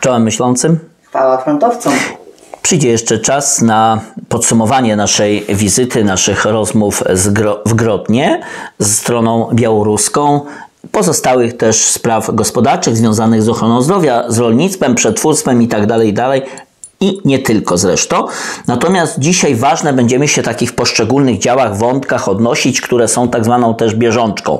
Czołem myślącym. Chwała frontowcom. Przyjdzie jeszcze czas na podsumowanie naszej wizyty, naszych rozmów Gro w Grodnie z stroną białoruską, pozostałych też spraw gospodarczych związanych z ochroną zdrowia, z rolnictwem, przetwórstwem itd. Tak itd. I nie tylko zresztą. Natomiast dzisiaj ważne będziemy się takich poszczególnych działach, wątkach odnosić, które są tak zwaną też bieżączką.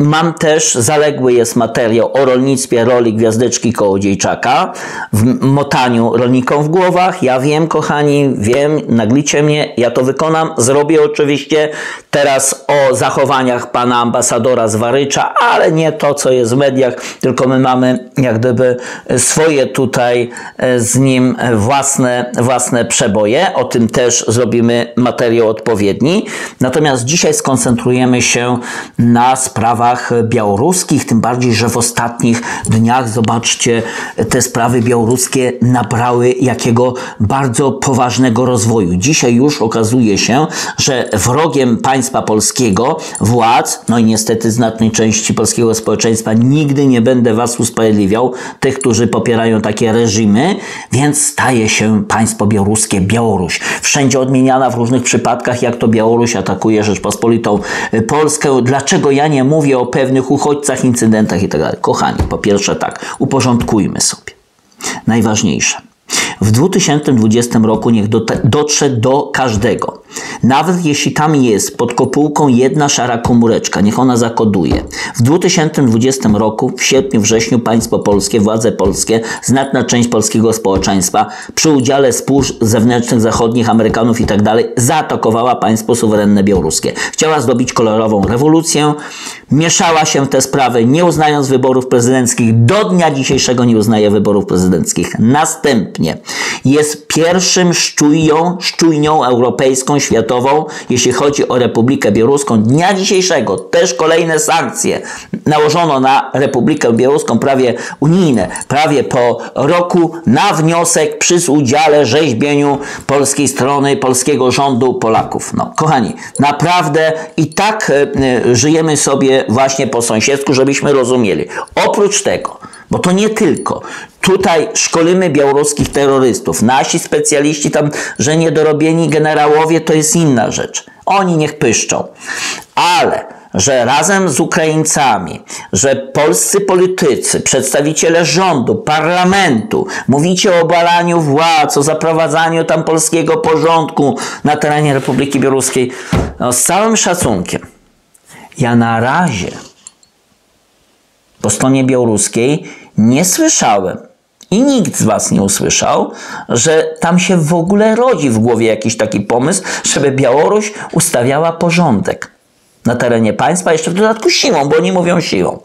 Mam też, zaległy jest materiał o rolnictwie roli Gwiazdeczki Kołodziejczaka, w motaniu rolnikom w głowach. Ja wiem, kochani, wiem, naglicie mnie, ja to wykonam, zrobię oczywiście teraz o zachowaniach pana ambasadora z Warycza, ale nie to, co jest w mediach, tylko my mamy jak gdyby swoje tutaj e, z nim własne, własne przeboje. O tym też zrobimy materiał odpowiedni. Natomiast dzisiaj skoncentrujemy się na sprawach białoruskich, tym bardziej, że w ostatnich dniach, zobaczcie, te sprawy białoruskie nabrały jakiego bardzo poważnego rozwoju. Dzisiaj już okazuje się, że wrogiem państwa polskiego, władz, no i niestety znacznej części polskiego społeczeństwa, nigdy nie będę was usprawiedliwiał, tych, którzy popierają takie reżimy, więc staje się państwo białoruskie Białoruś. Wszędzie odmieniana w różnych przypadkach, jak to Białoruś atakuje Rzeczpospolitą Polskę. Dlaczego ja nie mówię o pewnych uchodźcach, incydentach itd. Tak Kochani, po pierwsze tak, uporządkujmy sobie. Najważniejsze. W 2020 roku niech dotrze do każdego. Nawet jeśli tam jest pod kopułką jedna szara komóreczka, niech ona zakoduje. W 2020 roku, w sierpniu, wrześniu państwo polskie, władze polskie, znaczna część polskiego społeczeństwa przy udziale służb zewnętrznych, zachodnich, Amerykanów itd. Tak zaatakowała państwo suwerenne białoruskie. Chciała zrobić kolorową rewolucję, mieszała się w te sprawy, nie uznając wyborów prezydenckich. Do dnia dzisiejszego nie uznaje wyborów prezydenckich. Następnie jest pierwszym szczujnią, szczujnią europejską, światową, jeśli chodzi o Republikę Białoruską. Dnia dzisiejszego też kolejne sankcje nałożono na Republikę Białoruską, prawie unijne, prawie po roku na wniosek przy udziale rzeźbieniu polskiej strony, polskiego rządu Polaków. No, kochani, naprawdę i tak y, żyjemy sobie właśnie po sąsiedzku, żebyśmy rozumieli. Oprócz tego, bo to nie tylko. Tutaj szkolimy białoruskich terrorystów. Nasi specjaliści tam, że niedorobieni generałowie, to jest inna rzecz. Oni niech pyszczą. Ale że razem z Ukraińcami, że polscy politycy, przedstawiciele rządu, parlamentu, mówicie o obalaniu władz, o zaprowadzaniu tam polskiego porządku na terenie Republiki Białoruskiej, no, z całym szacunkiem. Ja na razie po stronie białoruskiej nie słyszałem i nikt z Was nie usłyszał, że tam się w ogóle rodzi w głowie jakiś taki pomysł, żeby Białoruś ustawiała porządek na terenie państwa, jeszcze w dodatku siłą, bo oni mówią siłą.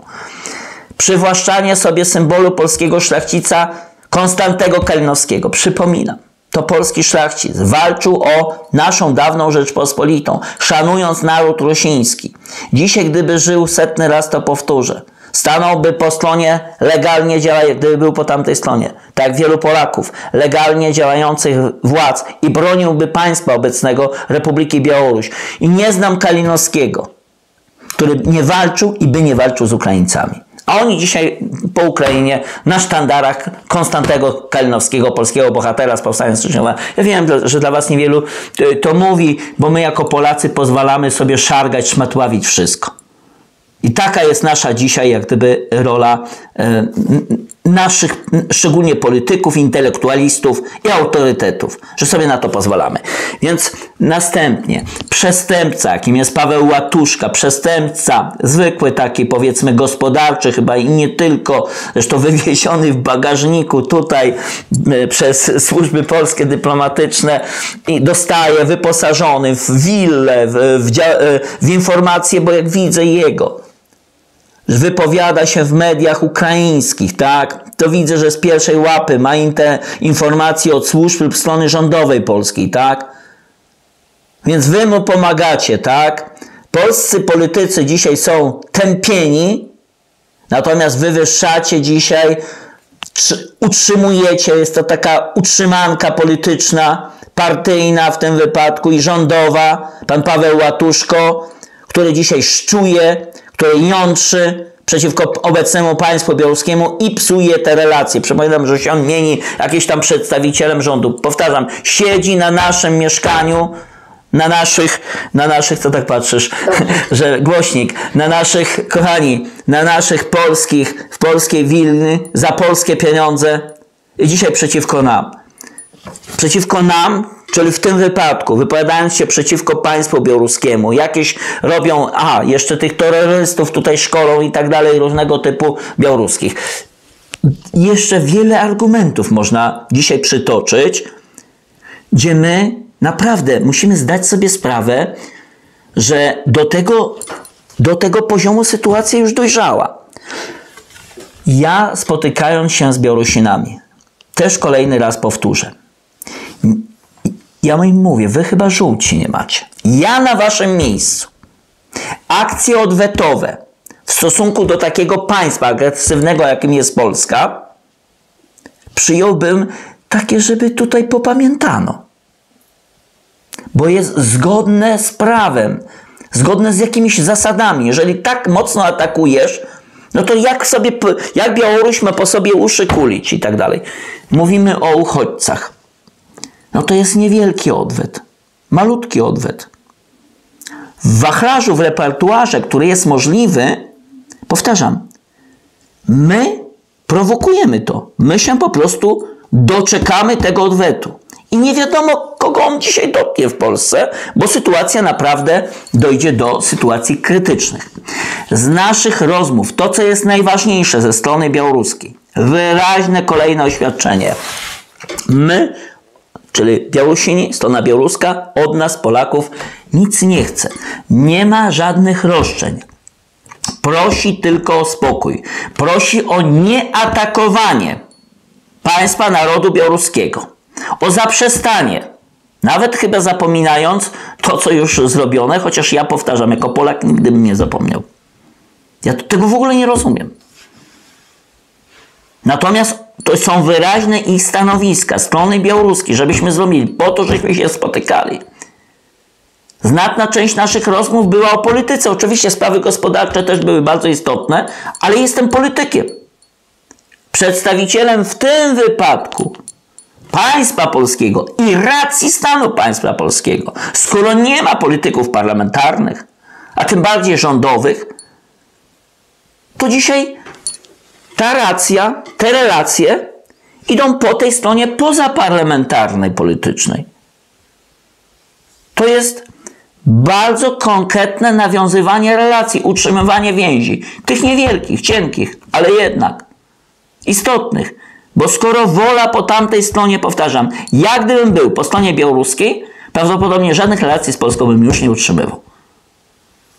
Przywłaszczanie sobie symbolu polskiego szlachcica Konstantego Kalinowskiego. Przypominam, to polski szlachcic walczył o naszą dawną Rzeczpospolitą, szanując naród rusiński. Dzisiaj, gdyby żył setny raz, to powtórzę – Stanąłby po stronie legalnie działających, gdyby był po tamtej stronie, tak jak wielu Polaków, legalnie działających władz i broniłby państwa obecnego Republiki Białoruś. I nie znam Kalinowskiego, który nie walczył i by nie walczył z Ukraińcami. A oni dzisiaj po Ukrainie na sztandarach Konstantego Kalinowskiego, polskiego bohatera z Powstania Styczniowego. Ja wiem, że dla Was niewielu to mówi, bo my jako Polacy pozwalamy sobie szargać, szmatławić wszystko. I taka jest nasza dzisiaj, jak gdyby, rola e, naszych, szczególnie polityków, intelektualistów i autorytetów, że sobie na to pozwalamy. Więc następnie przestępca, jakim jest Paweł Łatuszka, przestępca, zwykły taki powiedzmy gospodarczy chyba i nie tylko, zresztą wywieziony w bagażniku tutaj e, przez służby polskie dyplomatyczne i dostaje wyposażony w willę, w, w, e, w informacje, bo jak widzę jego, wypowiada się w mediach ukraińskich, tak? To widzę, że z pierwszej łapy ma te informacje od służb lub strony rządowej polskiej, tak? Więc wy mu pomagacie, tak? Polscy politycy dzisiaj są tępieni, natomiast wywyższacie dzisiaj, utrzymujecie, jest to taka utrzymanka polityczna, partyjna w tym wypadku i rządowa, pan Paweł Łatuszko, który dzisiaj szczuje, który jątrzy przeciwko obecnemu państwu białoruskiemu i psuje te relacje. Przypominam, że się on mieni jakimś tam przedstawicielem rządu. Powtarzam, siedzi na naszym mieszkaniu, na naszych, na naszych, co tak patrzysz, że głośnik, na naszych, kochani, na naszych polskich, w polskiej Wilny, za polskie pieniądze i dzisiaj przeciwko nam. Przeciwko nam, czyli w tym wypadku, wypowiadając się przeciwko państwu białoruskiemu, jakieś robią, a jeszcze tych terrorystów tutaj szkolą i tak dalej, różnego typu białoruskich. Jeszcze wiele argumentów można dzisiaj przytoczyć, gdzie my naprawdę musimy zdać sobie sprawę, że do tego, do tego poziomu sytuacja już dojrzała. Ja spotykając się z Białorusinami, też kolejny raz powtórzę. Ja im mówię, wy chyba żółci nie macie. Ja na waszym miejscu akcje odwetowe w stosunku do takiego państwa agresywnego, jakim jest Polska, przyjąłbym takie, żeby tutaj popamiętano bo jest zgodne z prawem, zgodne z jakimiś zasadami. Jeżeli tak mocno atakujesz, no to jak sobie, jak Białoruś ma po sobie uszy kulić i tak dalej. Mówimy o uchodźcach. No to jest niewielki odwet, malutki odwet. W wachlarzu, w repertuarze, który jest możliwy, powtarzam, my prowokujemy to. My się po prostu doczekamy tego odwetu. I nie wiadomo, kogo on dzisiaj dotknie w Polsce, bo sytuacja naprawdę dojdzie do sytuacji krytycznych. Z naszych rozmów, to co jest najważniejsze ze strony białoruskiej, wyraźne kolejne oświadczenie. My, czyli Białorusini, strona białoruska, od nas, Polaków, nic nie chce. Nie ma żadnych roszczeń. Prosi tylko o spokój. Prosi o nieatakowanie państwa narodu białoruskiego o zaprzestanie. Nawet chyba zapominając to, co już zrobione, chociaż ja powtarzam, jako Polak nigdy bym nie zapomniał. Ja tego w ogóle nie rozumiem. Natomiast to są wyraźne ich stanowiska strony białoruskiej, żebyśmy zrobili po to, żeśmy się spotykali. Znatna część naszych rozmów była o polityce. Oczywiście sprawy gospodarcze też były bardzo istotne, ale jestem politykiem. Przedstawicielem w tym wypadku państwa polskiego i racji stanu państwa polskiego, skoro nie ma polityków parlamentarnych, a tym bardziej rządowych, to dzisiaj ta racja, te relacje idą po tej stronie pozaparlamentarnej, politycznej. To jest bardzo konkretne nawiązywanie relacji, utrzymywanie więzi. Tych niewielkich, cienkich, ale jednak istotnych. Bo skoro wola po tamtej stronie, powtarzam, jak gdybym był po stronie białoruskiej, prawdopodobnie żadnych relacji z Polską bym już nie utrzymywał.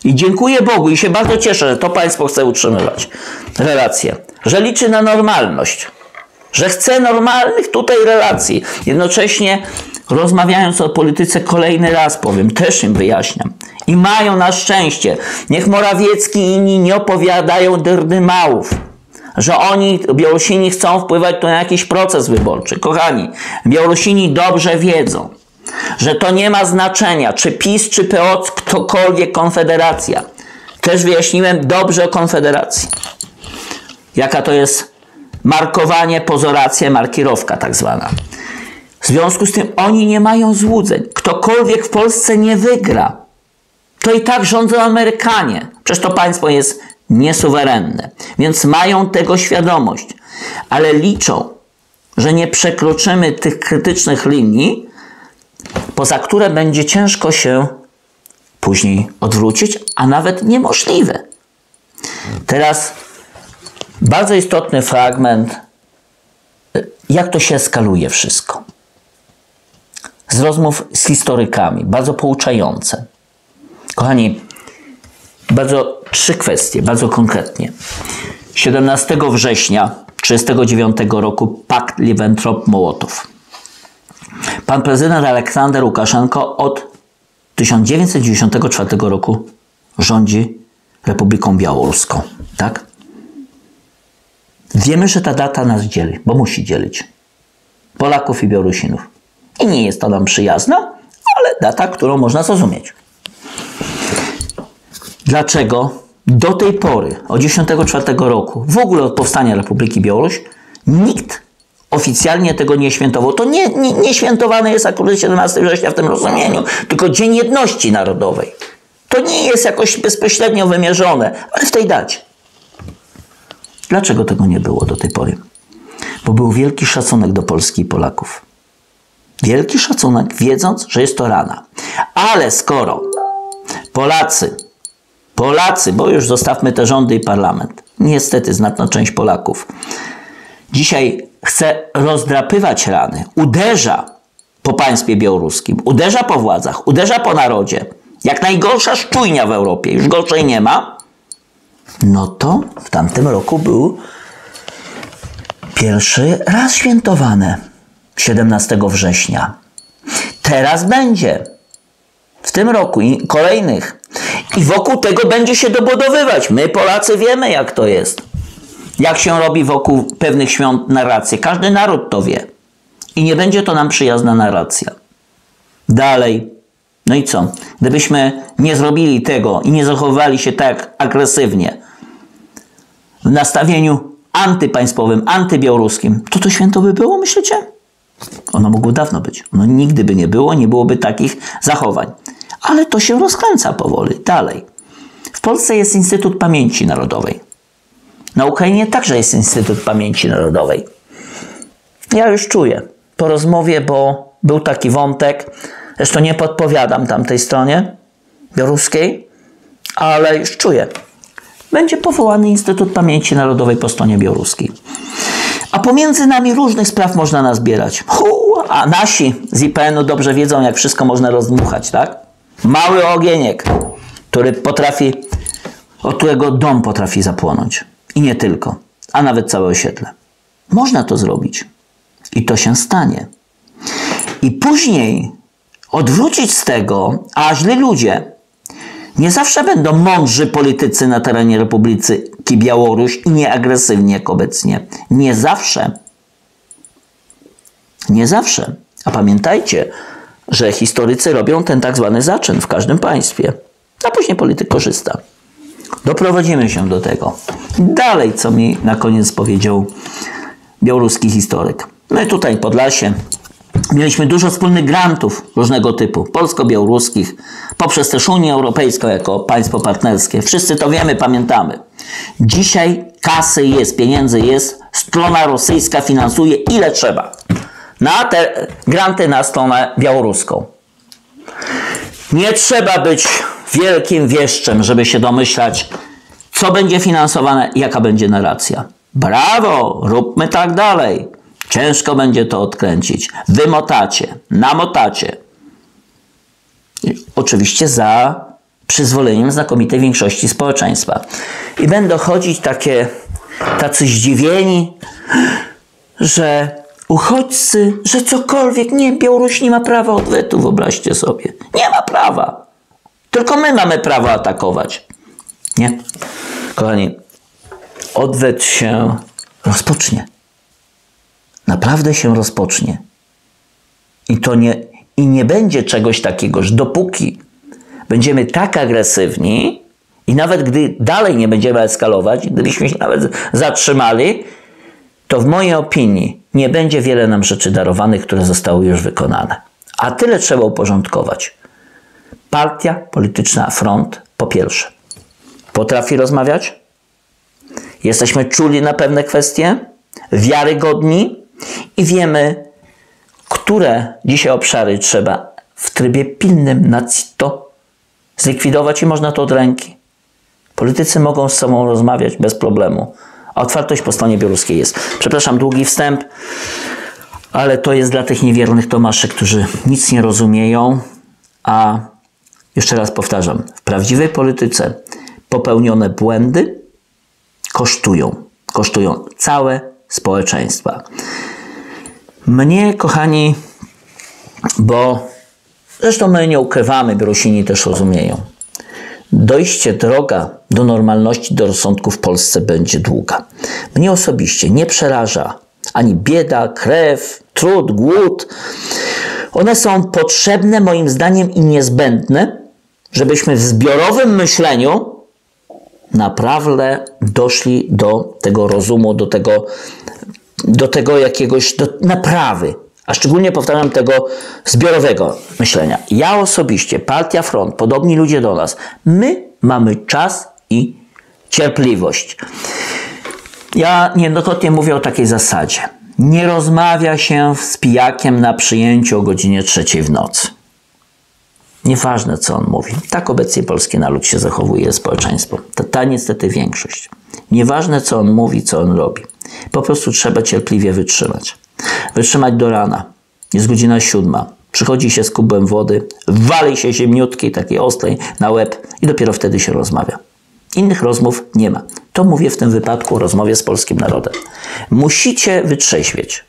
I dziękuję Bogu i się bardzo cieszę, że to państwo chce utrzymywać relacje, że liczy na normalność, że chce normalnych tutaj relacji. Jednocześnie rozmawiając o polityce kolejny raz powiem, też im wyjaśniam. I mają na szczęście. Niech Morawiecki i inni nie opowiadają drdymałów że oni, Białorusini, chcą wpływać tu na jakiś proces wyborczy. Kochani, Białorusini dobrze wiedzą, że to nie ma znaczenia, czy PiS, czy PO, ktokolwiek Konfederacja. Też wyjaśniłem dobrze o Konfederacji. Jaka to jest markowanie, pozoracja, markirowka tak zwana. W związku z tym oni nie mają złudzeń. Ktokolwiek w Polsce nie wygra, to i tak rządzą Amerykanie. Przecież to państwo jest niesuwerenne. Więc mają tego świadomość, ale liczą, że nie przekroczymy tych krytycznych linii, poza które będzie ciężko się później odwrócić, a nawet niemożliwe. Teraz bardzo istotny fragment, jak to się eskaluje wszystko. Z rozmów z historykami, bardzo pouczające. Kochani, bardzo trzy kwestie, bardzo konkretnie. 17 września 1939 roku pakt Ribbentrop-Mołotow. Pan prezydent Aleksander Łukaszenko od 1994 roku rządzi Republiką Białoruską. Tak? Wiemy, że ta data nas dzieli, bo musi dzielić Polaków i Białorusinów. I nie jest to nam przyjazna, ale data, którą można zrozumieć. Dlaczego do tej pory, od 1994 roku, w ogóle od powstania Republiki Białoruś, nikt oficjalnie tego nie świętował. To nie, nie, nie świętowane jest akurat 17 września w tym rozumieniu, tylko Dzień Jedności Narodowej. To nie jest jakoś bezpośrednio wymierzone, ale w tej dacie. Dlaczego tego nie było do tej pory? Bo był wielki szacunek do Polski i Polaków. Wielki szacunek, wiedząc, że jest to rana. Ale skoro Polacy, Polacy, bo już zostawmy te rządy i parlament, niestety znaczna część Polaków, dzisiaj chce rozdrapywać rany, uderza po państwie białoruskim, uderza po władzach, uderza po narodzie, jak najgorsza szczujnia w Europie, już gorszej nie ma, no to w tamtym roku był pierwszy raz świętowane 17 września. Teraz będzie. W tym roku i kolejnych. I wokół tego będzie się dobudowywać. My, Polacy, wiemy, jak to jest. Jak się robi wokół pewnych świąt narracje. Każdy naród to wie. I nie będzie to nam przyjazna narracja. Dalej. No i co? Gdybyśmy nie zrobili tego i nie zachowywali się tak agresywnie w nastawieniu antypaństwowym, antybiałoruskim, to to święto by było, myślicie? Ono mogło dawno być. Ono nigdy by nie było, nie byłoby takich zachowań. Ale to się rozkręca powoli. Dalej. W Polsce jest Instytut Pamięci Narodowej. Na Ukrainie także jest Instytut Pamięci Narodowej. Ja już czuję po rozmowie, bo był taki wątek, zresztą nie podpowiadam tamtej stronie białoruskiej, ale już czuję. Będzie powołany Instytut Pamięci Narodowej po stronie białoruskiej. A pomiędzy nami różnych spraw można nazbierać. Hu, a nasi z IPN-u dobrze wiedzą, jak wszystko można rozdmuchać, tak? Mały ogieniek, który potrafi, od którego dom potrafi zapłonąć. I nie tylko, a nawet całe osiedle. Można to zrobić. I to się stanie. I później odwrócić z tego, a źli ludzie nie zawsze będą mądrzy politycy na terenie Republiki Białoruś i nieagresywni jak obecnie. Nie zawsze. Nie zawsze. A pamiętajcie, że historycy robią ten tak zwany zaczyn w każdym państwie. A później polityk korzysta. Doprowadzimy się do tego. Dalej, co mi na koniec powiedział białoruski historyk. My tutaj Podlasie mieliśmy dużo wspólnych grantów różnego typu, polsko-białoruskich, poprzez też Unię Europejską jako państwo partnerskie. Wszyscy to wiemy, pamiętamy. Dzisiaj kasy jest, pieniędzy jest, strona rosyjska finansuje ile trzeba. Na te granty na stronę białoruską. Nie trzeba być wielkim wieszczem, żeby się domyślać, co będzie finansowane, jaka będzie narracja. Brawo, róbmy tak dalej. Ciężko będzie to odkręcić. Wymotacie, namotacie. Oczywiście za przyzwoleniem znakomitej większości społeczeństwa. I będą chodzić takie tacy zdziwieni, że uchodźcy, że cokolwiek, nie, Białoruś nie ma prawa odwetu, wyobraźcie sobie. Nie ma prawa. Tylko my mamy prawo atakować. Nie? Kochani, odwet się rozpocznie. Naprawdę się rozpocznie. I to nie, i nie będzie czegoś takiego, że dopóki będziemy tak agresywni i nawet gdy dalej nie będziemy eskalować, gdybyśmy się nawet zatrzymali, to w mojej opinii nie będzie wiele nam rzeczy darowanych, które zostały już wykonane. A tyle trzeba uporządkować. Partia polityczna Front po pierwsze potrafi rozmawiać, jesteśmy czuli na pewne kwestie, wiarygodni i wiemy, które dzisiaj obszary trzeba w trybie pilnym na to zlikwidować i można to od ręki. Politycy mogą z sobą rozmawiać bez problemu. Otwartość po stronie białoruskiej jest. Przepraszam, długi wstęp, ale to jest dla tych niewiernych Tomaszy, którzy nic nie rozumieją, a jeszcze raz powtarzam, w prawdziwej polityce popełnione błędy kosztują. Kosztują całe społeczeństwa. Mnie, kochani, bo zresztą my nie ukrywamy, Białorusini też rozumieją. Dojście, droga do normalności, do rozsądku w Polsce będzie długa. Mnie osobiście nie przeraża ani bieda, krew, trud, głód. One są potrzebne moim zdaniem i niezbędne, żebyśmy w zbiorowym myśleniu naprawdę doszli do tego rozumu, do tego, do tego jakiegoś do naprawy, a szczególnie powtarzam tego zbiorowego myślenia. Ja osobiście, Partia Front, podobni ludzie do nas, my mamy czas i cierpliwość. Ja niejednokrotnie mówię o takiej zasadzie. Nie rozmawia się z pijakiem na przyjęciu o godzinie trzeciej w nocy. Nieważne, co on mówi. Tak obecnie polski naród się zachowuje, społeczeństwo. To ta niestety większość. Nieważne, co on mówi, co on robi. Po prostu trzeba cierpliwie wytrzymać. Wytrzymać do rana. Jest godzina siódma. Przychodzi się z kubem wody, wali się ziemniutkiej, takiej ostrej, na łeb i dopiero wtedy się rozmawia. Innych rozmów nie ma. To mówię w tym wypadku o rozmowie z polskim narodem. Musicie wytrzeźwieć.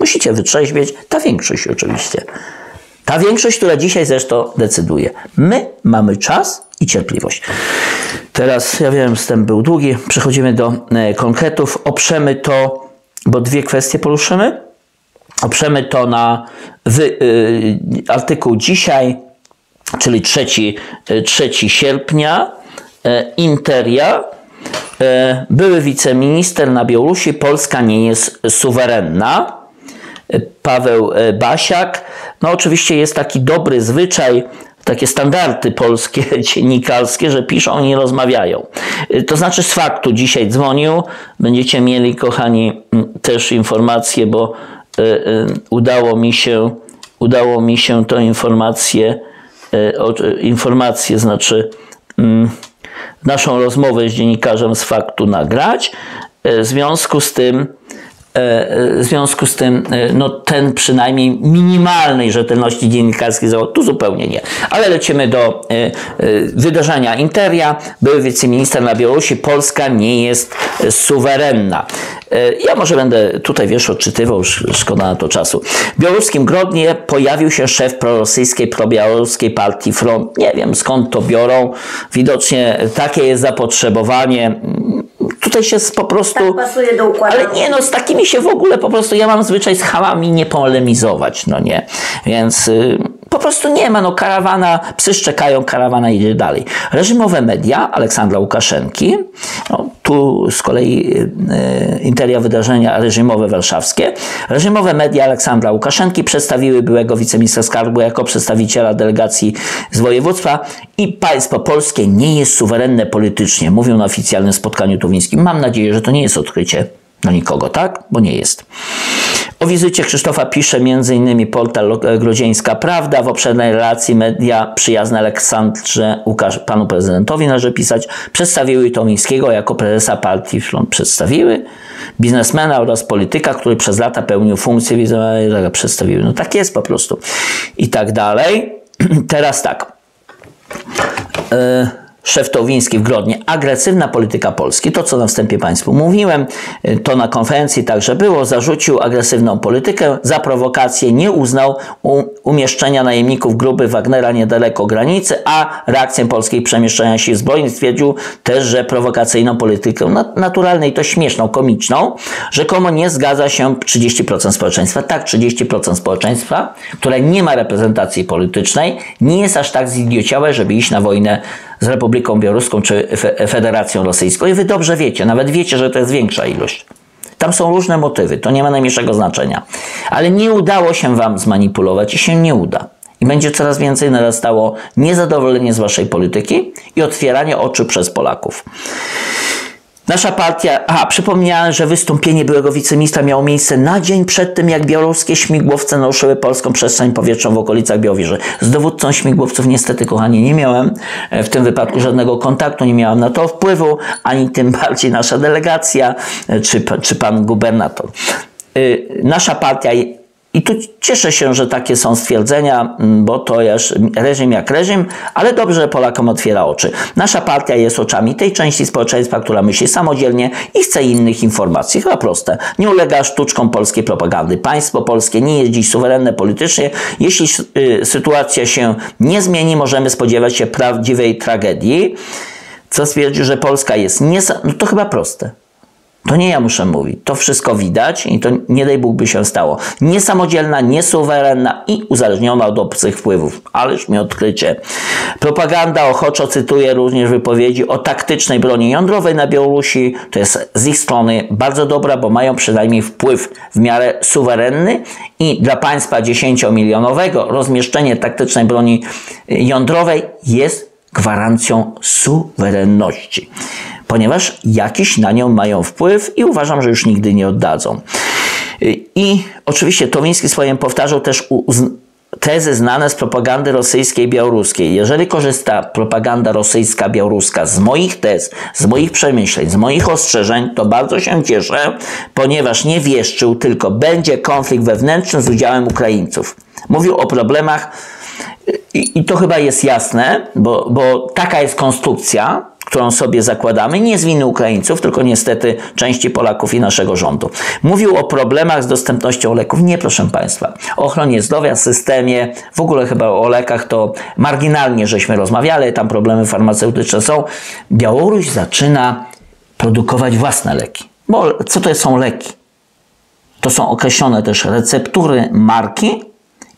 Musicie wytrzeźwieć, ta większość oczywiście. Ta większość, która dzisiaj zresztą decyduje. My mamy czas i cierpliwość. Teraz, ja wiem, wstęp był długi, przechodzimy do e, konkretów. Oprzemy to, bo dwie kwestie poruszymy. Oprzemy to na wy, y, artykuł dzisiaj, czyli 3, 3 y, sierpnia, y, Interia, były wiceminister na Białorusi, Polska nie jest suwerenna. Paweł Basiak. No oczywiście jest taki dobry zwyczaj, takie standardy polskie, dziennikarskie, że piszą i rozmawiają. To znaczy z faktu dzisiaj dzwonił, będziecie mieli, kochani, też informacje, bo y, y, udało mi się, udało mi się tą informację, y, informację, znaczy mm, naszą rozmowę z dziennikarzem z faktu nagrać. W związku z tym w związku z tym, e, no ten przynajmniej minimalnej rzetelności dziennikarskiej tu zupełnie nie. Ale lecimy do wydarzenia Interia. Były wiceminister na Białorusi. Polska nie jest suwerenna. Ja może będę tutaj wiesz odczytywał, szkoda na to czasu. W białoruskim Grodnie pojawił się szef prorosyjskiej, probiałoruskiej partii Front. Nie wiem skąd to biorą. Widocznie takie jest zapotrzebowanie tutaj się po prostu. Tak pasuje do układu. Ale nie, no z takimi się w ogóle po prostu. Ja mam zwyczaj z hamami nie polemizować, no nie. Więc y, po prostu nie ma. No karawana, psy szczekają, karawana idzie dalej. Reżimowe media Aleksandra Łukaszenki, no, tu z kolei y, y, interia wydarzenia reżimowe warszawskie. Reżimowe media Aleksandra Łukaszenki przedstawiły byłego wiceministra skarbu jako przedstawiciela delegacji z województwa i państwo polskie nie jest suwerenne politycznie, mówią na oficjalnym spotkaniu tuwińskim. Mam nadzieję, że to nie jest odkrycie dla nikogo, tak? Bo nie jest. O wizycie Krzysztofa pisze m.in. portal Grodzieńska Prawda. W obszernej relacji media przyjazne Aleksandrze Łukasz, panu prezydentowi należy pisać. Przedstawiły Tomińskiego jako prezesa partii Front. Przedstawiły biznesmena oraz polityka, który przez lata pełnił funkcję wizualną. Przedstawiły. No tak jest po prostu. I tak dalej. Teraz tak. Yy szef w Grodnie, agresywna polityka Polski, to co na wstępie Państwu mówiłem, to na konferencji także było, zarzucił agresywną politykę, za prowokację nie uznał umieszczenia najemników grupy Wagnera niedaleko granicy, a reakcję polskiej przemieszczania sił zbrojnych stwierdził też, że prowokacyjną politykę, naturalnej to śmieszną, komiczną, rzekomo nie zgadza się 30% społeczeństwa. Tak, 30% społeczeństwa, które nie ma reprezentacji politycznej, nie jest aż tak zidiociałe, żeby iść na wojnę z Republiką Białoruską czy Federacją Rosyjską. I wy dobrze wiecie, nawet wiecie, że to jest większa ilość. Tam są różne motywy, to nie ma najmniejszego znaczenia. Ale nie udało się wam zmanipulować i się nie uda. I będzie coraz więcej narastało niezadowolenie z waszej polityki i otwieranie oczu przez Polaków. Nasza partia, a przypomniałem, że wystąpienie byłego wiceministra miało miejsce na dzień przed tym, jak białoruskie śmigłowce naruszyły polską przestrzeń powietrzną w okolicach Białowieży. Z dowódcą śmigłowców niestety, kochani, nie miałem e, w tym wypadku żadnego kontaktu, nie miałam na to wpływu, ani tym bardziej nasza delegacja, e, czy, czy pan gubernator. E, nasza partia i tu cieszę się, że takie są stwierdzenia, mm, bo to jest reżim jak reżim, ale dobrze, Polakom otwiera oczy. Nasza partia jest oczami tej części społeczeństwa, która myśli samodzielnie i chce innych informacji. Chyba proste. Nie ulega sztuczkom polskiej propagandy. Państwo polskie nie jest dziś suwerenne politycznie. Jeśli y, sytuacja się nie zmieni, możemy spodziewać się prawdziwej tragedii. Co stwierdzi, że Polska jest nie... No to chyba proste. To nie ja muszę mówić. To wszystko widać i to nie daj Bóg by się stało. Niesamodzielna, niesuwerenna i uzależniona od obcych wpływów. Ależ mi odkrycie. Propaganda ochoczo cytuje również wypowiedzi o taktycznej broni jądrowej na Białorusi. To jest z ich strony bardzo dobra, bo mają przynajmniej wpływ w miarę suwerenny i dla państwa 10-milionowego rozmieszczenie taktycznej broni jądrowej jest gwarancją suwerenności ponieważ jakiś na nią mają wpływ i uważam, że już nigdy nie oddadzą. I oczywiście Towiński swoim powtarzał też tezy znane z propagandy rosyjskiej białoruskiej. Jeżeli korzysta propaganda rosyjska, białoruska z moich tez, z moich przemyśleń, z moich ostrzeżeń, to bardzo się cieszę, ponieważ nie wieszczył, tylko będzie konflikt wewnętrzny z udziałem Ukraińców. Mówił o problemach i, i to chyba jest jasne, bo, bo taka jest konstrukcja którą sobie zakładamy, nie z winy Ukraińców, tylko niestety części Polaków i naszego rządu. Mówił o problemach z dostępnością leków. Nie, proszę Państwa. O ochronie zdrowia, systemie, w ogóle chyba o lekach to marginalnie żeśmy rozmawiali, tam problemy farmaceutyczne są. Białoruś zaczyna produkować własne leki. Bo co to są leki? To są określone też receptury, marki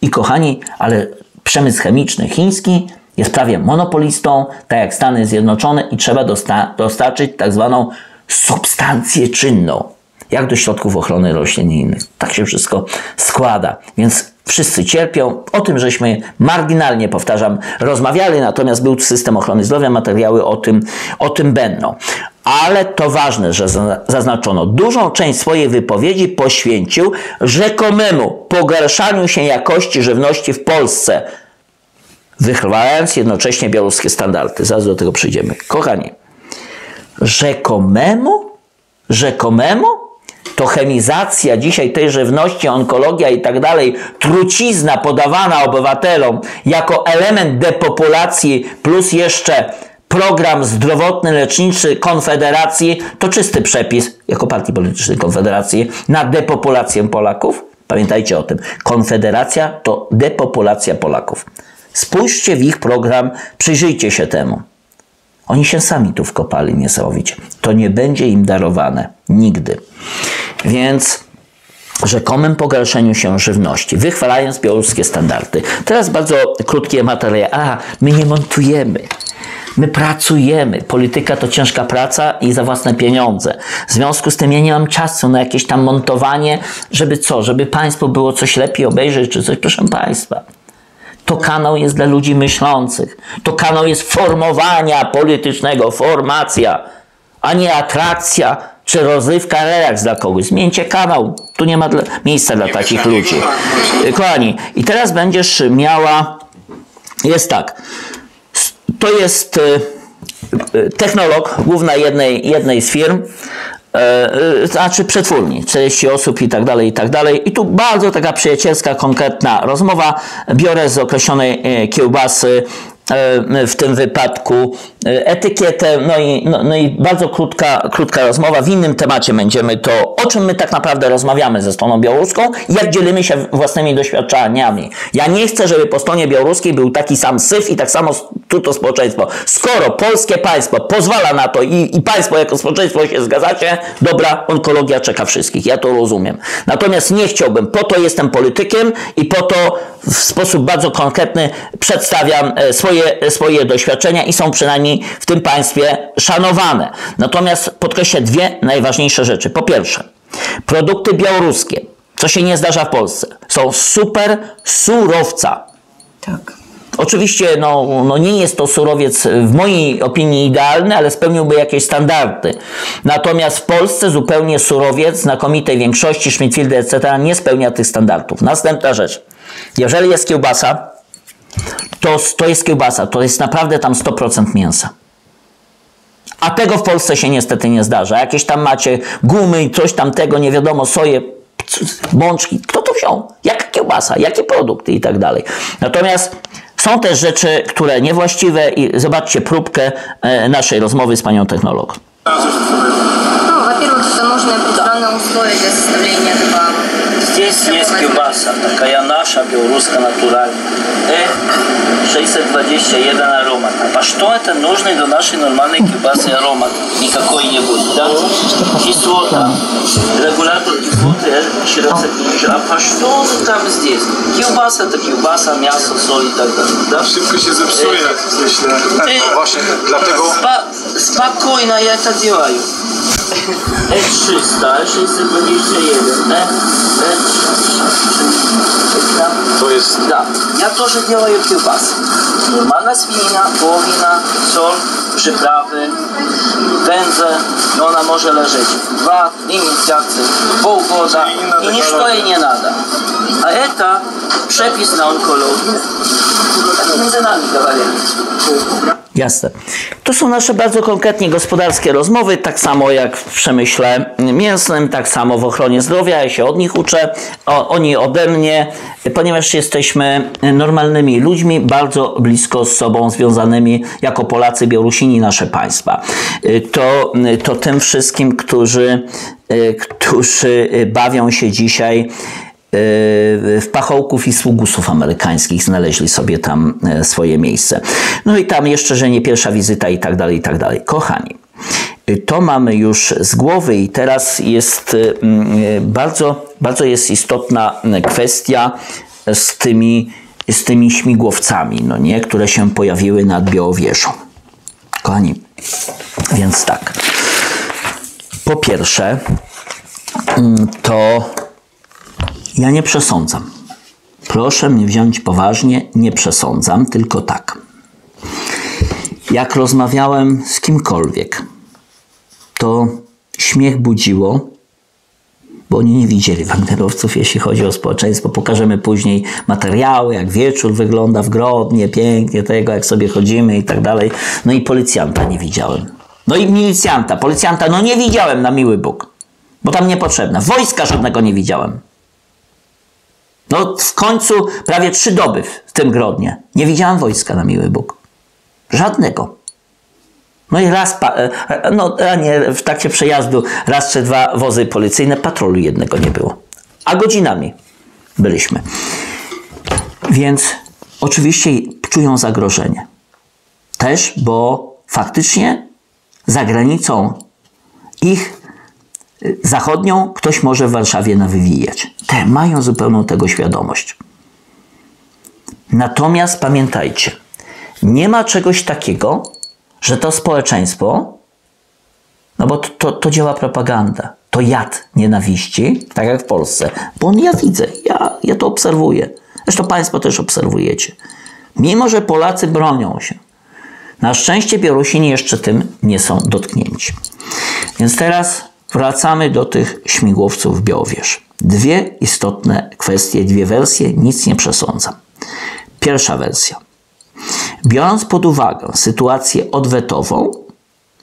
i kochani, ale przemysł chemiczny chiński jest prawie monopolistą, tak jak Stany Zjednoczone i trzeba dosta dostarczyć tak zwaną substancję czynną, jak do środków ochrony roślin i innych. Tak się wszystko składa, więc wszyscy cierpią. O tym żeśmy marginalnie, powtarzam, rozmawiali, natomiast był system ochrony zdrowia, materiały o tym, o tym będą. Ale to ważne, że zaznaczono, dużą część swojej wypowiedzi poświęcił rzekomemu pogarszaniu się jakości żywności w Polsce wychwalając jednocześnie białoruskie standardy. Zaraz do tego przyjdziemy. Kochani, rzekomemu, rzekomemu to chemizacja dzisiaj tej żywności, onkologia i tak dalej, trucizna podawana obywatelom jako element depopulacji plus jeszcze program zdrowotny, leczniczy Konfederacji, to czysty przepis jako partii politycznej Konfederacji na depopulację Polaków. Pamiętajcie o tym. Konfederacja to depopulacja Polaków. Spójrzcie w ich program, przyjrzyjcie się temu. Oni się sami tu wkopali niesamowicie. To nie będzie im darowane. Nigdy. Więc rzekomym pogarszeniu się żywności, wychwalając białoruskie standardy. Teraz bardzo krótkie materiały. A, my nie montujemy. My pracujemy. Polityka to ciężka praca i za własne pieniądze. W związku z tym ja nie mam czasu na jakieś tam montowanie, żeby co? Żeby państwo było coś lepiej obejrzeć czy coś. Proszę państwa. To kanał jest dla ludzi myślących. To kanał jest formowania politycznego, formacja, a nie atrakcja czy rozrywka, relaks dla kogoś. Zmieńcie kanał. Tu nie ma dla, miejsca dla takich ludzi. Kochani, i teraz będziesz miała. Jest tak. To jest y, y, technolog, główna jednej, jednej z firm. E, e, znaczy przetwórni, 40 osób i tak dalej, i tak dalej. I tu bardzo taka przyjacielska, konkretna rozmowa. Biorę z określonej e, kiełbasy w tym wypadku etykietę, no i, no, no, i bardzo krótka, krótka rozmowa. W innym temacie będziemy to, o czym my tak naprawdę rozmawiamy ze stroną białoruską jak dzielimy się własnymi doświadczeniami. Ja nie chcę, żeby po stronie białoruskiej był taki sam syf i tak samo tu to społeczeństwo. Skoro polskie państwo pozwala na to i, i państwo jako społeczeństwo się zgadzacie, dobra, onkologia czeka wszystkich. Ja to rozumiem. Natomiast nie chciałbym, po to jestem politykiem i po to w sposób bardzo konkretny przedstawiam e, swoje, swoje doświadczenia i są przynajmniej w tym państwie szanowane. Natomiast podkreślę dwie najważniejsze rzeczy. Po pierwsze, produkty białoruskie, co się nie zdarza w Polsce, są super surowca. Tak. Oczywiście no, no nie jest to surowiec w mojej opinii idealny, ale spełniłby jakieś standardy. Natomiast w Polsce zupełnie surowiec znakomitej większości Schmidtfieldy etc. nie spełnia tych standardów. Następna rzecz. Jeżeli jest kiełbasa, to, to jest kiełbasa, to jest naprawdę tam 100% mięsa. A tego w Polsce się niestety nie zdarza. Jakieś tam macie gumy i coś tam tego, nie wiadomo, soje, bączki. Kto to wziął? Jaka kiełbasa? Jakie produkty i tak dalej. Natomiast są też rzeczy, które niewłaściwe i zobaczcie próbkę e, naszej rozmowy z panią technolog. Ну, во-первых, что нужны определенные условия для составления этого Здесь есть кюбаса, такая наша белорусская натуральная. Э, Т621 а аромат. А по что это нужно для нашей нормальной кюбасы аромат? Никакой не будет, да? Кислота, регулятор кислоты, э, широцепь. А по что он там здесь? Кюбаса это кюбаса, мясо, соль и так далее. Да? Szybko się zepsuje, myślę. Właśnie dlatego... Spa это ja to działaję. E300, 621, e, да? to jest Да, я тоже делаю килбасы. Нормальная свинина, половина, соль, przyprawy, wędze, no ona może leżeć dwa, три месяца, полгода, Свинина и ничто такая- ей не надо. А это przepis na onkologię. Tak między nami говорили. Jasne. To są nasze bardzo konkretnie gospodarskie rozmowy, tak samo jak w przemyśle mięsnym, tak samo w ochronie zdrowia. Ja się od nich uczę, o, oni ode mnie, ponieważ jesteśmy normalnymi ludźmi, bardzo blisko z sobą związanymi jako Polacy, Białorusini, nasze państwa. To, to tym wszystkim, którzy, którzy bawią się dzisiaj pachołków i sługusów amerykańskich znaleźli sobie tam e, swoje miejsce. No i tam jeszcze, że nie pierwsza wizyta i tak dalej, i tak dalej. Kochani, y, to mamy już z głowy i teraz jest y, y, bardzo, bardzo jest istotna y, kwestia z tymi, z tymi śmigłowcami, no nie, które się pojawiły nad Białowieżą. Kochani, więc tak. Po pierwsze, mm, to ja nie przesądzam. Proszę mnie wziąć poważnie, nie przesądzam, tylko tak. Jak rozmawiałem z kimkolwiek, to śmiech budziło, bo oni nie widzieli Wagnerowców, jeśli chodzi o społeczeństwo. Pokażemy później materiały, jak wieczór wygląda w Grodnie, pięknie tego, jak sobie chodzimy i tak dalej. No i policjanta nie widziałem. No i milicjanta, policjanta, no nie widziałem na miły Bóg, bo tam niepotrzebne. Wojska żadnego nie widziałem. No w końcu prawie trzy doby w tym Grodnie. Nie widziałem wojska na miły Bóg. Żadnego. No i raz, e, no nie, w trakcie przejazdu raz czy dwa wozy policyjne, patrolu jednego nie było. A godzinami byliśmy. Więc oczywiście czują zagrożenie. Też, bo faktycznie za granicą ich zachodnią ktoś może w Warszawie nawywijać. Te mają zupełną tego świadomość. Natomiast pamiętajcie, nie ma czegoś takiego, że to społeczeństwo, no bo to, to, to działa propaganda, to jad nienawiści, tak jak w Polsce, bo ja widzę, ja, ja to obserwuję. Zresztą Państwo też obserwujecie. Mimo, że Polacy bronią się, na szczęście Białorusini jeszcze tym nie są dotknięci. Więc teraz wracamy do tych śmigłowców w Białowieży. Dwie istotne kwestie, dwie wersje, nic nie przesądzam. Pierwsza wersja. Biorąc pod uwagę sytuację odwetową,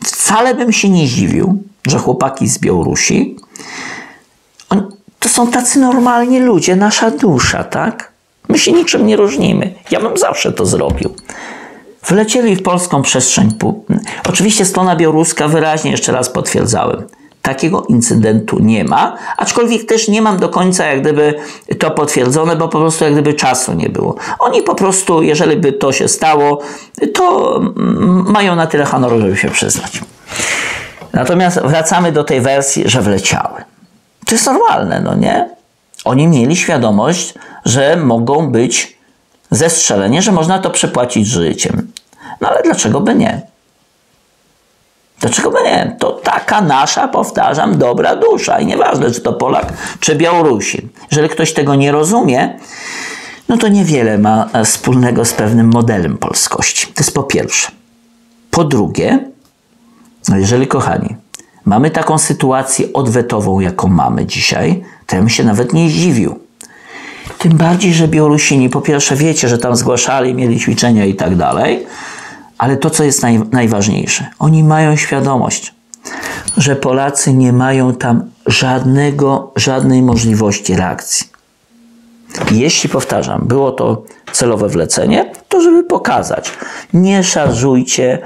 wcale bym się nie zdziwił, że chłopaki z Białorusi on, to są tacy normalni ludzie, nasza dusza, tak? My się niczym nie różnimy. Ja bym zawsze to zrobił. Wlecieli w polską przestrzeń. Oczywiście strona białoruska wyraźnie jeszcze raz potwierdzałem. Takiego incydentu nie ma, aczkolwiek też nie mam do końca jak gdyby to potwierdzone, bo po prostu jak gdyby czasu nie było. Oni po prostu, jeżeli by to się stało, to mm, mają na tyle honoru, żeby się przyznać. Natomiast wracamy do tej wersji, że wleciały. To jest normalne, no nie? Oni mieli świadomość, że mogą być zestrzelenie, że można to przepłacić życiem. No ale dlaczego by nie? Dlaczego by nie? To taka nasza, powtarzam, dobra dusza. I nieważne, czy to Polak, czy Białorusin. Jeżeli ktoś tego nie rozumie, no to niewiele ma e, wspólnego z pewnym modelem polskości. To jest po pierwsze. Po drugie, no jeżeli kochani, mamy taką sytuację odwetową, jaką mamy dzisiaj, to ja bym się nawet nie zdziwił. Tym bardziej, że Białorusini, po pierwsze wiecie, że tam zgłaszali, mieli ćwiczenia i tak dalej, ale to, co jest naj, najważniejsze, oni mają świadomość, że Polacy nie mają tam żadnego, żadnej możliwości reakcji. Jeśli, powtarzam, było to celowe wlecenie, to żeby pokazać, nie szarżujcie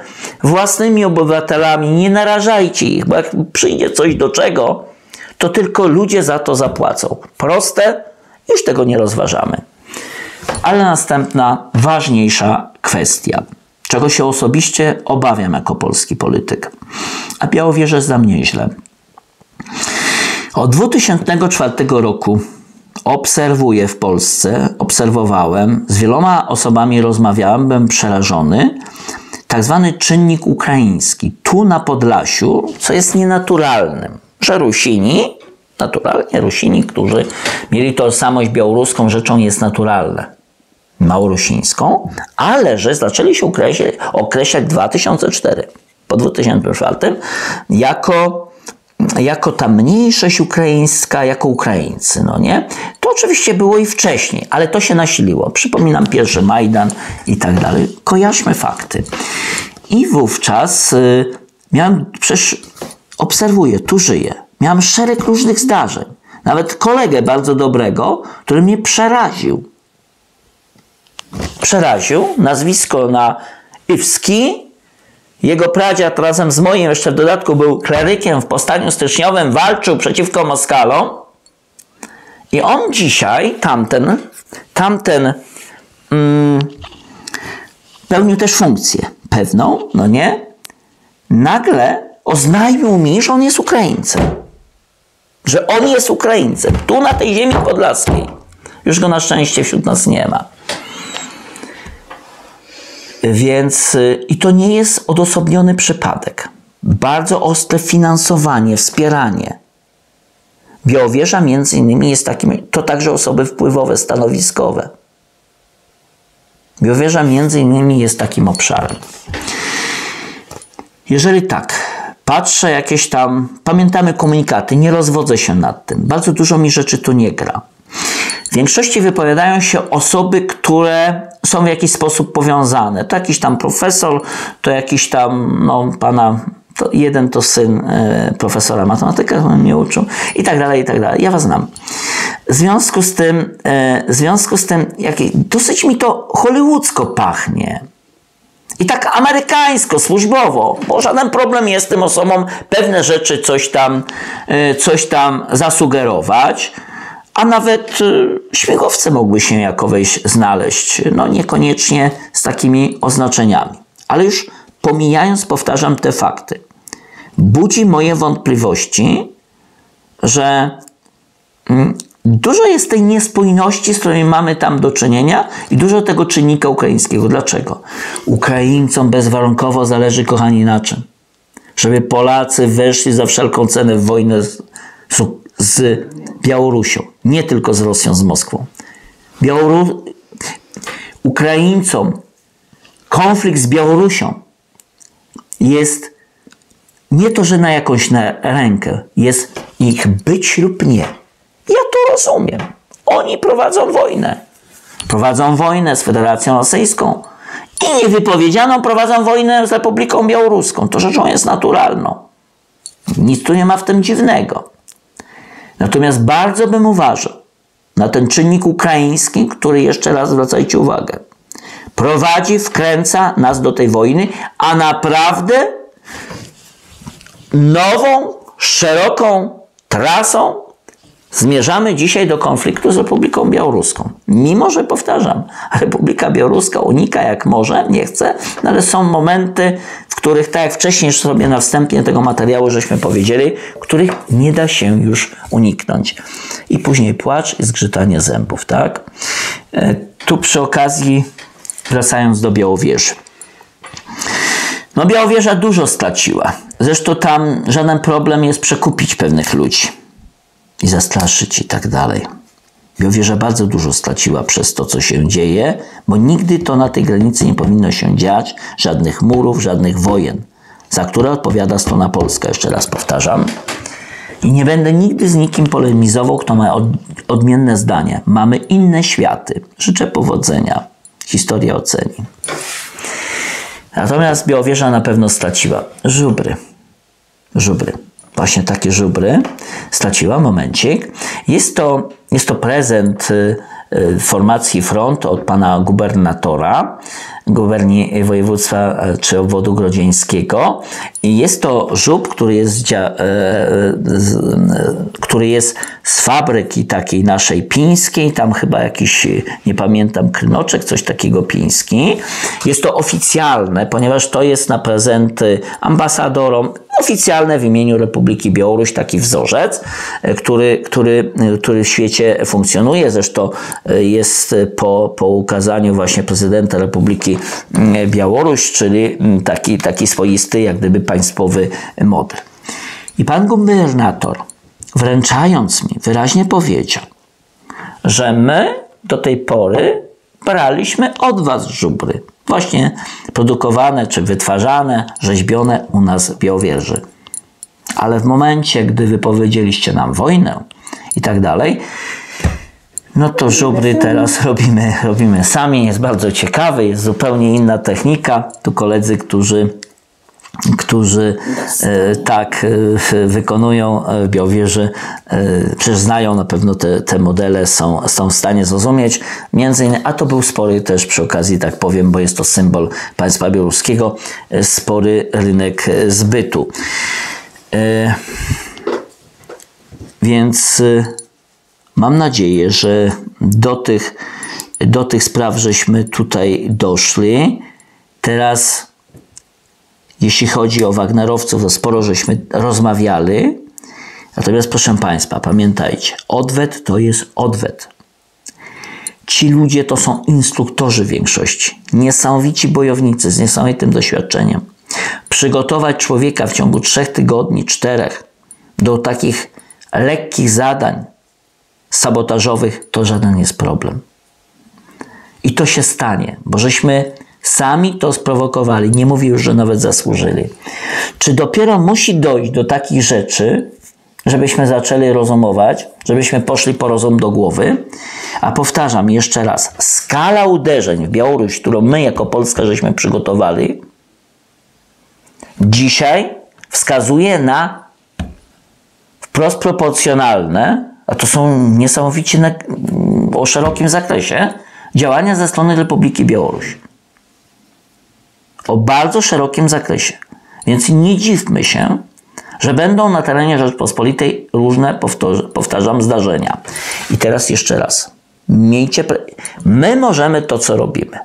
własnymi obywatelami, nie narażajcie ich, bo jak przyjdzie coś do czego, to tylko ludzie za to zapłacą. Proste, już tego nie rozważamy. Ale następna, ważniejsza kwestia, czego się osobiście obawiam jako polski polityk. A Białowieżę znam nieźle. Od 2004 roku obserwuję w Polsce, obserwowałem, z wieloma osobami rozmawiałem, byłem przerażony, tak zwany czynnik ukraiński. Tu na Podlasiu, co jest nienaturalnym, że Rusini, naturalnie Rusini, którzy mieli tożsamość białoruską, rzeczą jest naturalne, małorusińską, ale że zaczęli się określać, określać 2004, po 2004, jako jako ta mniejszość ukraińska, jako Ukraińcy, no nie? To oczywiście było i wcześniej, ale to się nasiliło. Przypominam pierwszy Majdan i tak dalej. Kojarzmy fakty. I wówczas y, miałem, przecież obserwuję, tu żyję. Miałem szereg różnych zdarzeń. Nawet kolegę bardzo dobrego, który mnie przeraził. Przeraził. Nazwisko na Iwski, jego pradziad razem z moim jeszcze w dodatku był klerykiem w powstaniu styczniowym, walczył przeciwko Moskalom. I on dzisiaj, tamten, tamten mm, pełnił też funkcję pewną, no nie? Nagle oznajmił mi, że on jest Ukraińcem. Że on jest Ukraińcem. Tu na tej ziemi podlaskiej. Już go na szczęście wśród nas nie ma. Więc y, i to nie jest odosobniony przypadek. Bardzo ostre finansowanie, wspieranie. Białowieża między innymi jest takim, to także osoby wpływowe, stanowiskowe. Białowieża między innymi jest takim obszarem. Jeżeli tak, patrzę jakieś tam, pamiętamy komunikaty, nie rozwodzę się nad tym. Bardzo dużo mi rzeczy tu nie gra. W większości wypowiadają się osoby, które są w jakiś sposób powiązane. To jakiś tam profesor, to jakiś tam no, pana to jeden to syn e, profesora matematyka, on mnie uczył i tak dalej, i tak dalej. Ja was znam. W związku z tym, e, w związku z tym jak, dosyć mi to hollywoodzko pachnie. I tak amerykańsko, służbowo, bo żaden problem jest tym osobom pewne rzeczy coś tam, e, coś tam zasugerować a nawet y, śmigłowce mogły się jakoweś znaleźć. No niekoniecznie z takimi oznaczeniami. Ale już pomijając, powtarzam te fakty, budzi moje wątpliwości, że mm, dużo jest tej niespójności, z którymi mamy tam do czynienia i dużo tego czynnika ukraińskiego. Dlaczego? Ukraińcom bezwarunkowo zależy, kochani, na czym? Żeby Polacy weszli za wszelką cenę w wojnę z, z Białorusią, nie tylko z Rosją, z Moskwą. Białoru... Ukraińcom konflikt z Białorusią jest nie to, że na jakąś na rękę, jest ich być lub nie. Ja to rozumiem. Oni prowadzą wojnę. Prowadzą wojnę z Federacją Rosyjską i niewypowiedzianą prowadzą wojnę z Republiką Białoruską. To rzeczą jest naturalną. Nic tu nie ma w tym dziwnego. Natomiast bardzo bym uważał na ten czynnik ukraiński, który jeszcze raz zwracajcie uwagę, prowadzi, wkręca nas do tej wojny, a naprawdę nową, szeroką trasą Zmierzamy dzisiaj do konfliktu z Republiką Białoruską. Mimo, że powtarzam, Republika Białoruska unika jak może, nie chce, no ale są momenty, w których, tak jak wcześniej sobie na wstępie tego materiału żeśmy powiedzieli, których nie da się już uniknąć. I później płacz i zgrzytanie zębów, tak? E, tu przy okazji, wracając do Białowieży. No Białowieża dużo straciła. Zresztą tam żaden problem jest przekupić pewnych ludzi i zastraszyć i tak dalej. Biowieża bardzo dużo straciła przez to, co się dzieje, bo nigdy to na tej granicy nie powinno się dziać, żadnych murów, żadnych wojen, za które odpowiada strona polska, jeszcze raz powtarzam. I nie będę nigdy z nikim polemizował, kto ma odmienne zdanie. Mamy inne światy. Życzę powodzenia. Historia oceni. Natomiast Białowieża na pewno straciła. Żubry. Żubry właśnie takie żubry, straciła momencik. Jest to, jest to prezent y, y, formacji front od pana gubernatora, guberni województwa e, czy obwodu grodzieńskiego. I jest to żub, który jest, e, z, e, który jest z fabryki takiej naszej pińskiej, tam chyba jakiś, nie pamiętam, krynoczek, coś takiego piński. Jest to oficjalne, ponieważ to jest na prezenty ambasadorom, oficjalne w imieniu Republiki Białoruś, taki wzorzec, e, który, który, e, który w świecie funkcjonuje. Zresztą e, jest po, po ukazaniu właśnie prezydenta Republiki Białoruś, czyli taki, taki swoisty, jak gdyby państwowy model. I pan gubernator, wręczając mi, wyraźnie powiedział, że my do tej pory braliśmy od was żubry. Właśnie produkowane czy wytwarzane, rzeźbione u nas w Białowieży. Ale w momencie, gdy wypowiedzieliście nam wojnę i tak dalej, no to żubry teraz robimy, robimy sami. Jest bardzo ciekawy, jest zupełnie inna technika. Tu koledzy, którzy którzy e, tak e, wykonują w Białowieży, e, przecież znają na pewno te, te modele, są, są w stanie zrozumieć. Między innymi, a to był spory też przy okazji, tak powiem, bo jest to symbol państwa białoruskiego, e, spory rynek e, zbytu. E, Więc e, mam nadzieję, że do tych, do tych spraw żeśmy tutaj doszli. Teraz jeśli chodzi o Wagnerowców, to sporo żeśmy rozmawiali. Natomiast proszę Państwa, pamiętajcie, odwet to jest odwet. Ci ludzie to są instruktorzy w większości. Niesamowici bojownicy z niesamowitym doświadczeniem. Przygotować człowieka w ciągu trzech tygodni, czterech do takich lekkich zadań sabotażowych to żaden jest problem. I to się stanie, bo żeśmy sami to sprowokowali. Nie mówię już, że nawet zasłużyli. Czy dopiero musi dojść do takich rzeczy, żebyśmy zaczęli rozumować, żebyśmy poszli po rozum do głowy? A powtarzam jeszcze raz, skala uderzeń w Białoruś, którą my jako Polska żeśmy przygotowali, dzisiaj wskazuje na wprost proporcjonalne, a to są niesamowicie na, o szerokim zakresie, działania ze strony Republiki Białorusi o bardzo szerokim zakresie. Więc nie dziwmy się, że będą na terenie Rzeczpospolitej różne, powtarzam, zdarzenia. I teraz jeszcze raz. Miejcie. My możemy to, co robimy.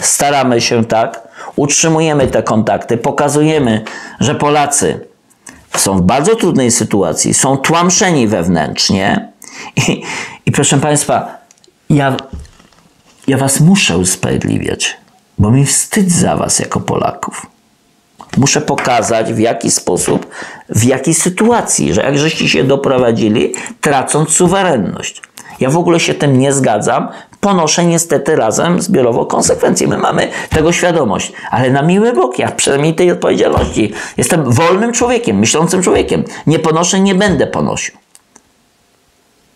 Staramy się tak, utrzymujemy te kontakty, pokazujemy, że Polacy są w bardzo trudnej sytuacji, są tłamszeni wewnętrznie. I, i proszę Państwa, ja, ja Was muszę usprawiedliwiać bo mi wstyd za was jako Polaków. Muszę pokazać w jaki sposób, w jakiej sytuacji, że jak żeście się doprowadzili, tracąc suwerenność. Ja w ogóle się tym nie zgadzam. Ponoszę niestety razem zbiorowo konsekwencje. My mamy tego świadomość, ale na miły Bóg, ja przynajmniej tej odpowiedzialności. Jestem wolnym człowiekiem, myślącym człowiekiem. Nie ponoszę, nie będę ponosił.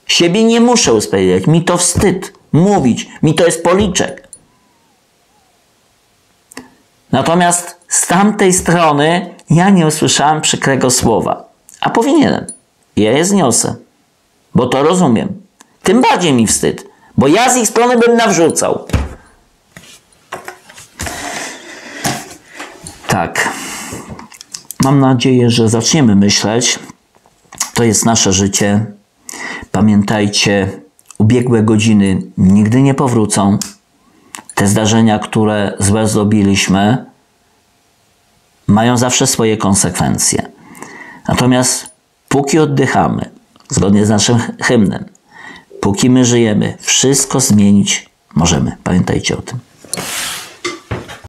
Siebie nie muszę usprawiedliwiać. Mi to wstyd mówić. Mi to jest policzek. Natomiast z tamtej strony ja nie usłyszałem przykrego słowa. A powinienem. Ja je zniosę. Bo to rozumiem. Tym bardziej mi wstyd. Bo ja z ich strony bym nawrzucał. Tak. Mam nadzieję, że zaczniemy myśleć. To jest nasze życie. Pamiętajcie, ubiegłe godziny nigdy nie powrócą te zdarzenia, które złe zrobiliśmy, mają zawsze swoje konsekwencje. Natomiast póki oddychamy, zgodnie z naszym hymnem, póki my żyjemy, wszystko zmienić możemy. Pamiętajcie o tym.